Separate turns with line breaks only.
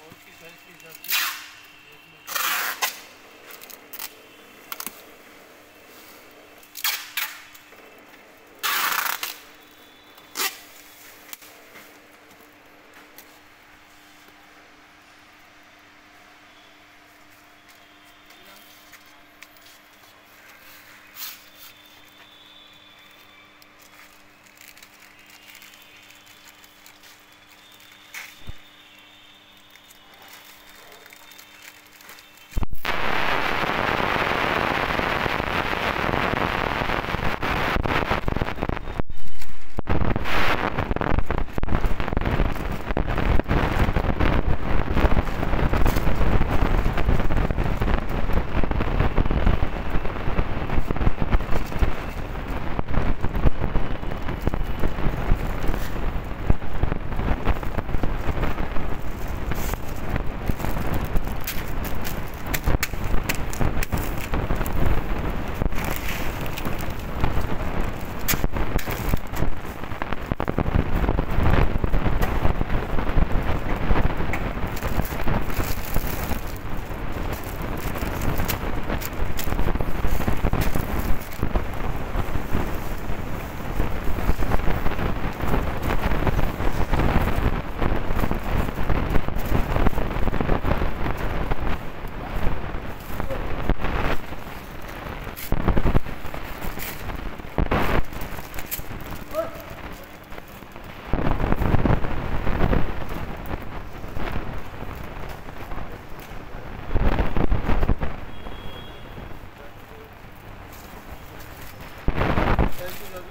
और की साइज की हिसाब से
Thank you.